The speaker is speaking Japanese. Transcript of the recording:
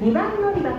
2番乗り場